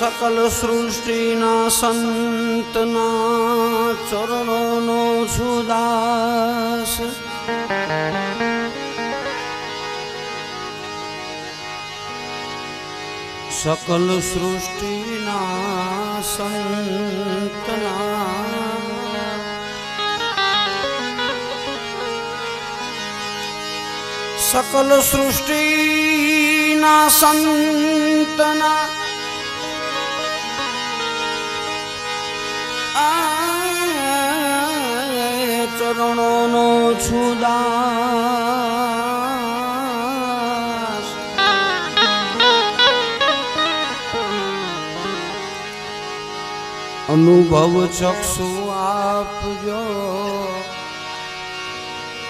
સકલ સૃષ્ટિના સંતના ચરણોનો સુદાસ સકલ સૃષ્ટિના સંતના સકલ સૃષ્ટિના સંતના ચરણોનો છુદાસ. અનુભવ ચક્ષુ આપજો.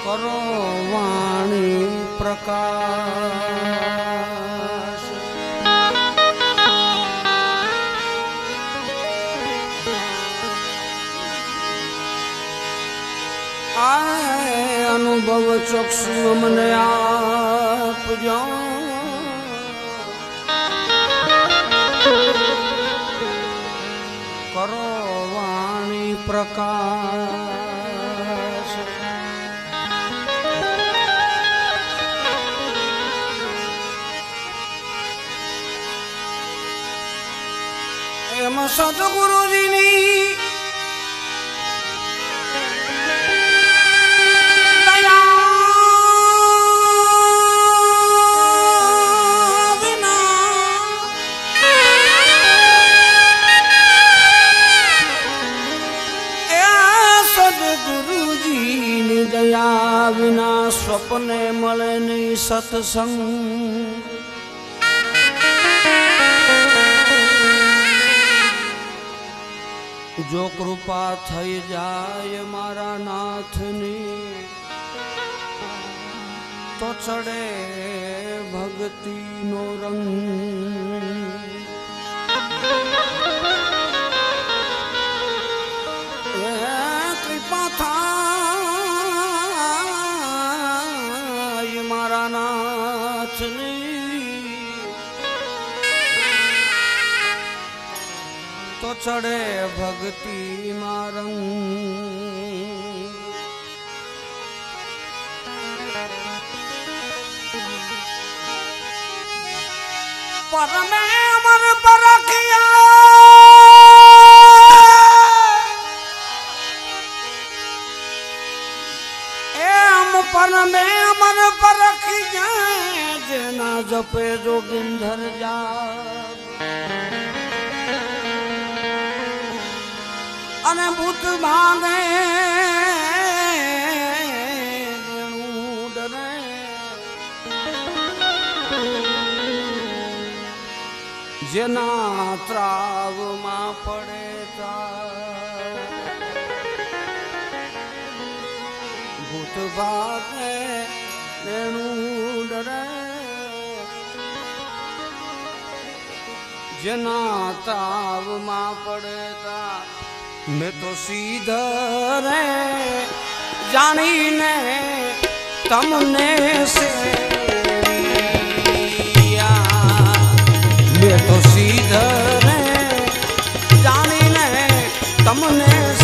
કરો વાણી પ્રકાશ અનુભવ ચક્ષુ મને આપજો કરો વાણી પ્રકાશ એમ સદગુરુજીની સત્સંગ જો કૃપા થઈ જાય મારા નાથની તો ચડે ભક્તિનો રંગ ચડે ભક્તિ મારંગ. પરમે અમર પરખિયા. એમ પરમે અમર પરખિયા જેના જપે જોગિંધર જા. અને બુદ્ધ માંગે જેનું ત્રાવમાં પડે ભૂત ભાગે તેનું ડરે જેના તાવમાં પડતા મેં તો સીધરે જાણીને તમને. મેં તો સીધરે જાણીને તમને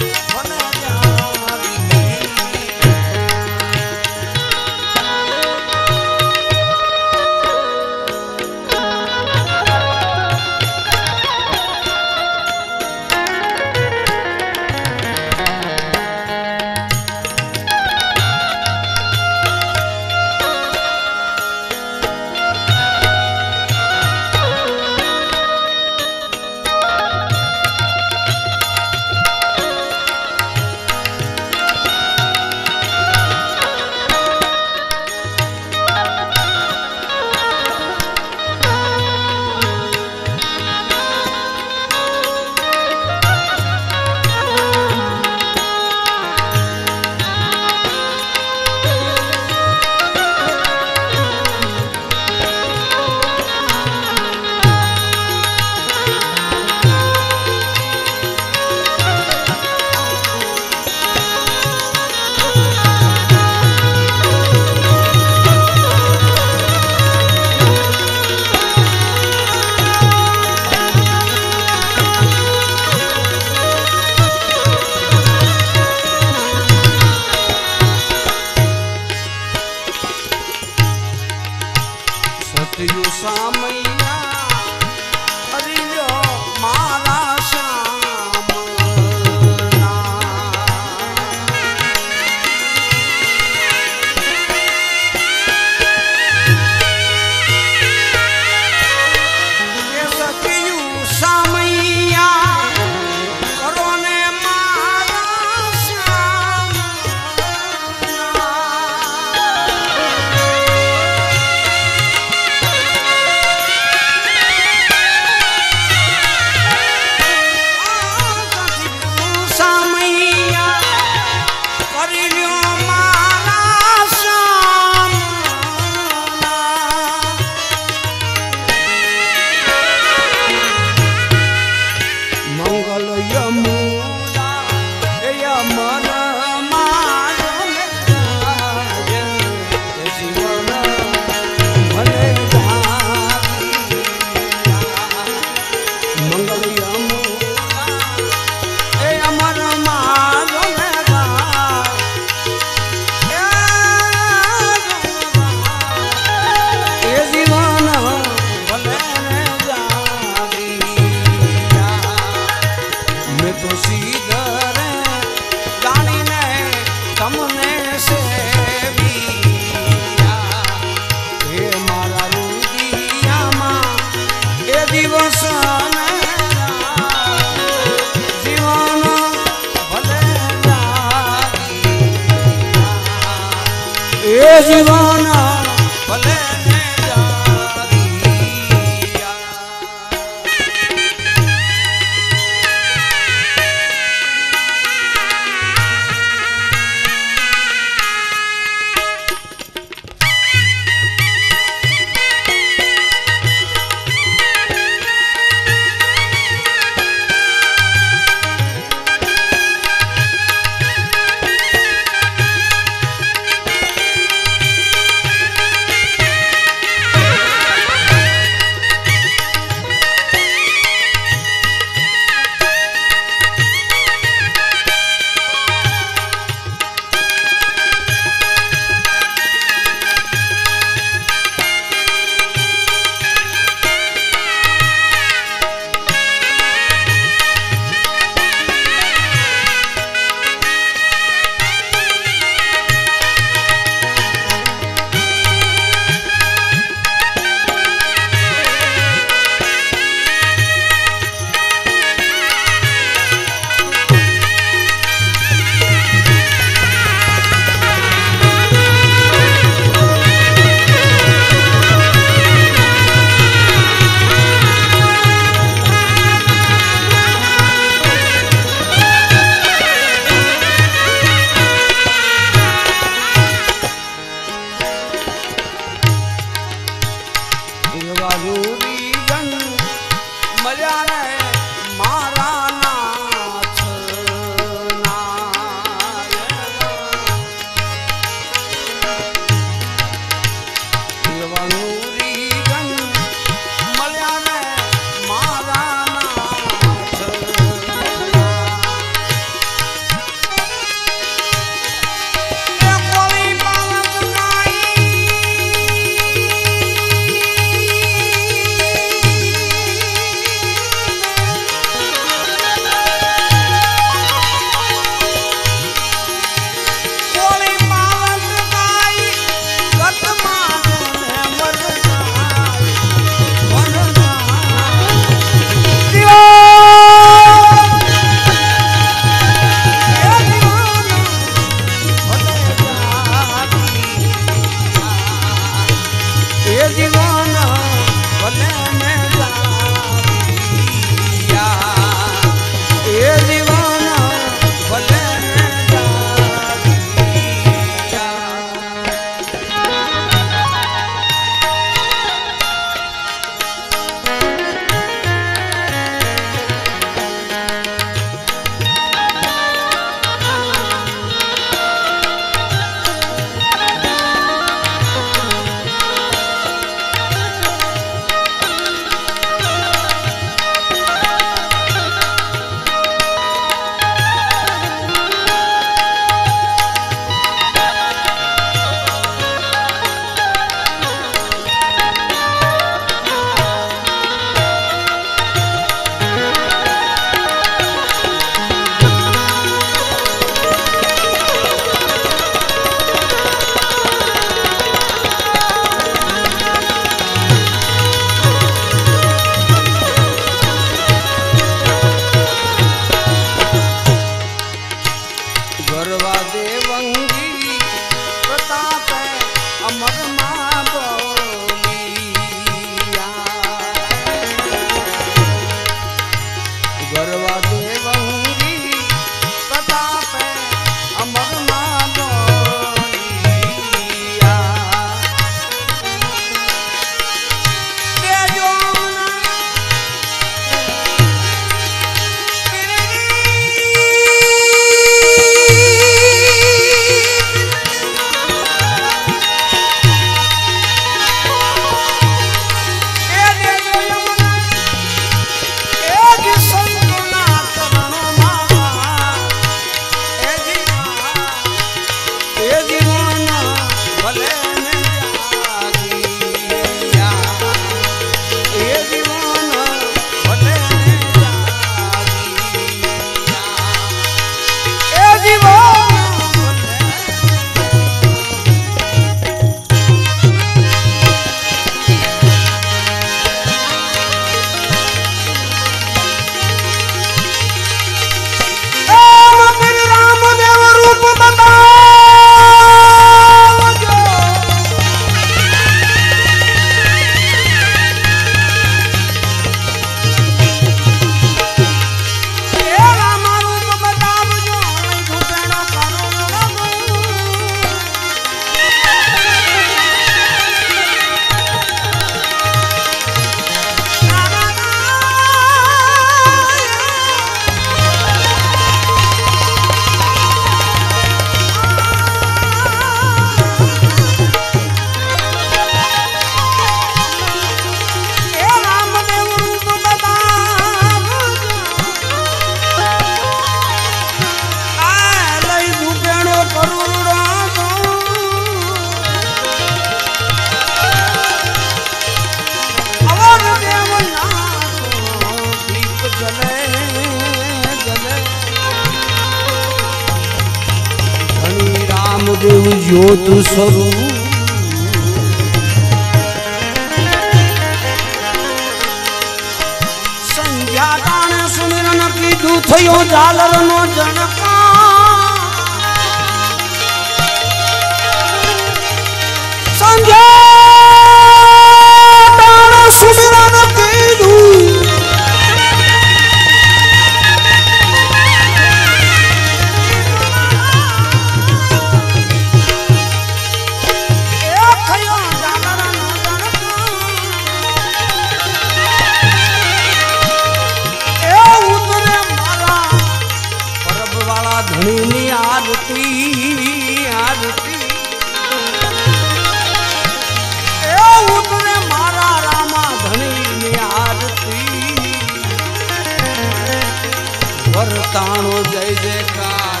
વરતાણો જય જયકાર,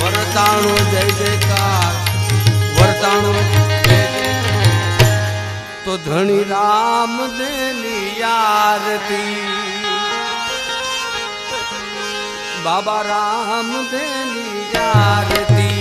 વરતાણો જય જયકાર, વરતાણો તો ધણી રામ દેની આરતી. બાબા રામ દેની આરતી.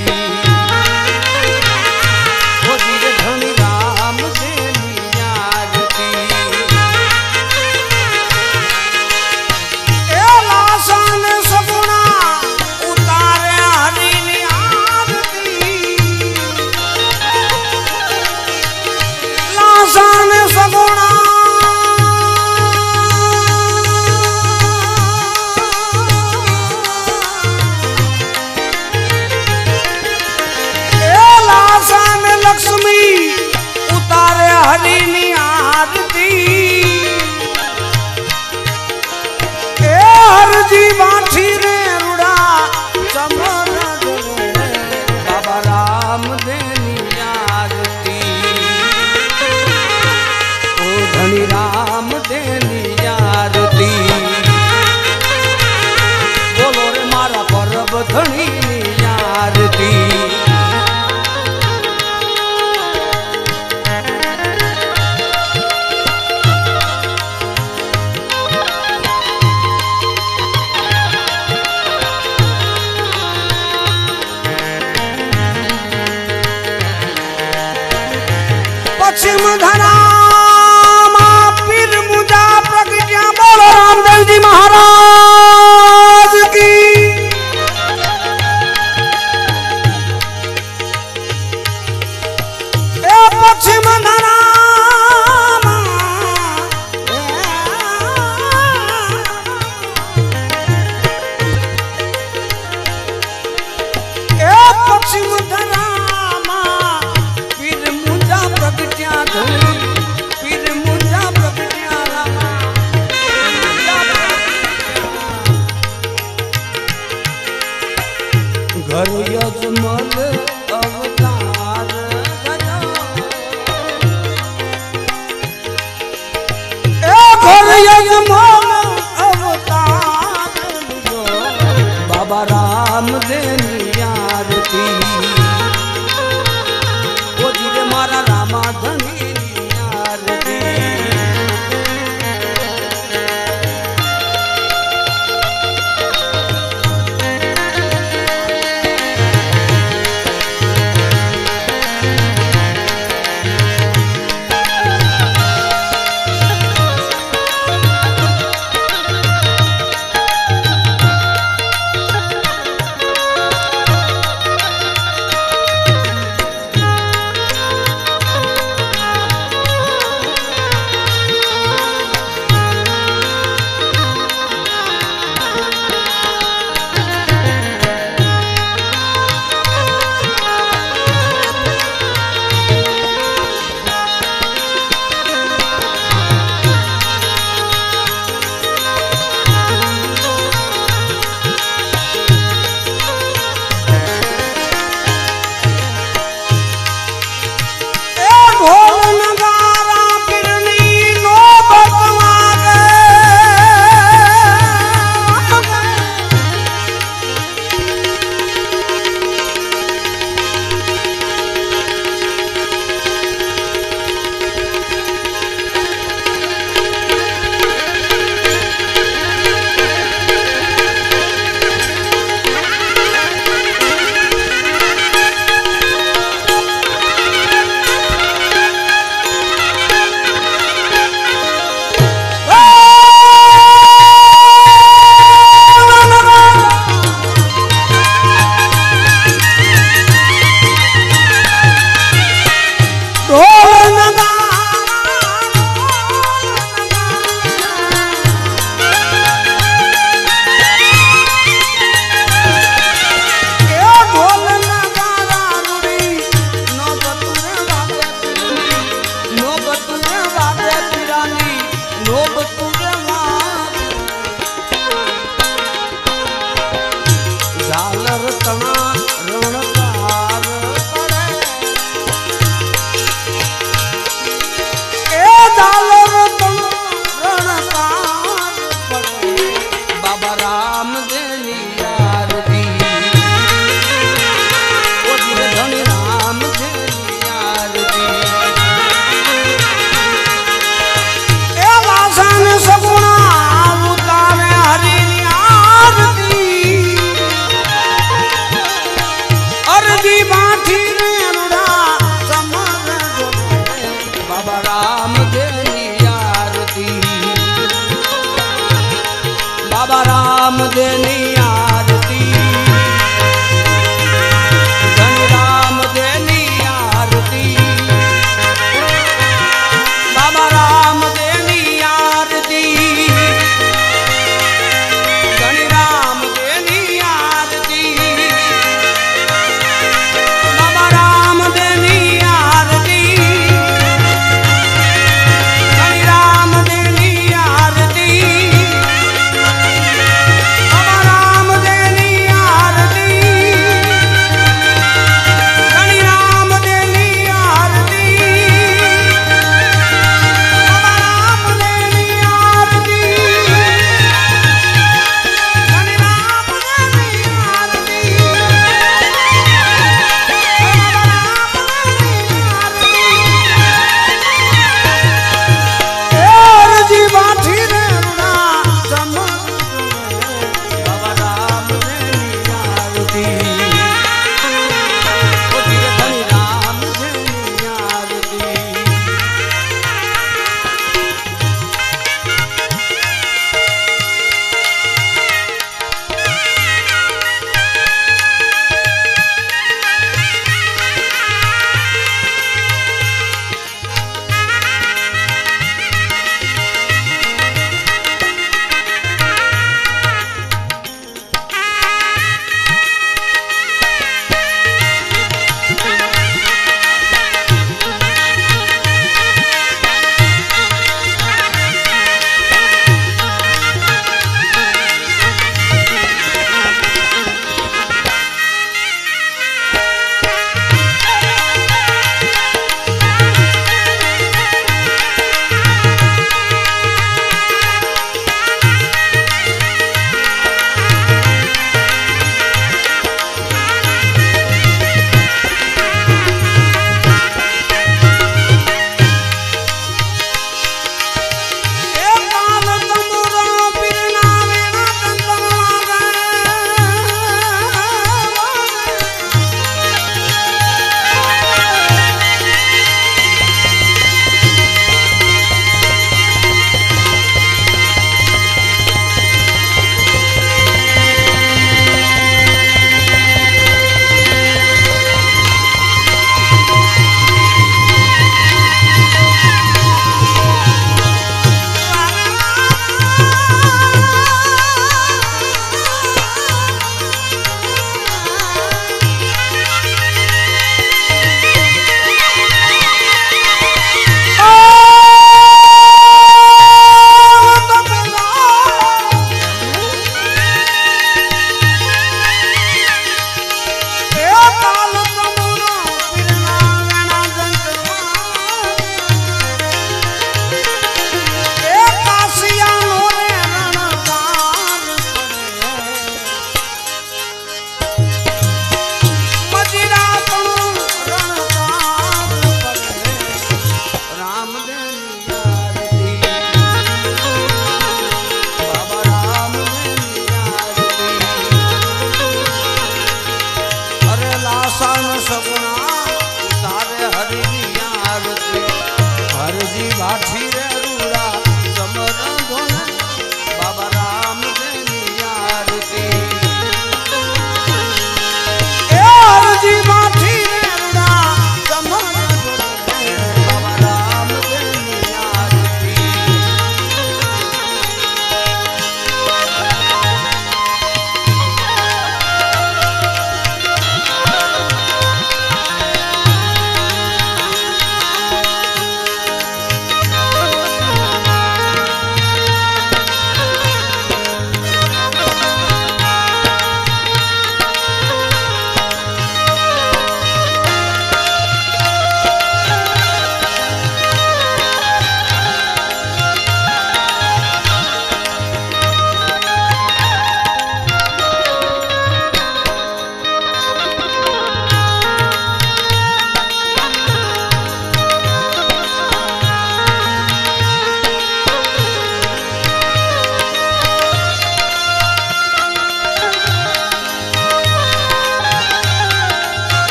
લાસાન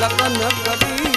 लगन करी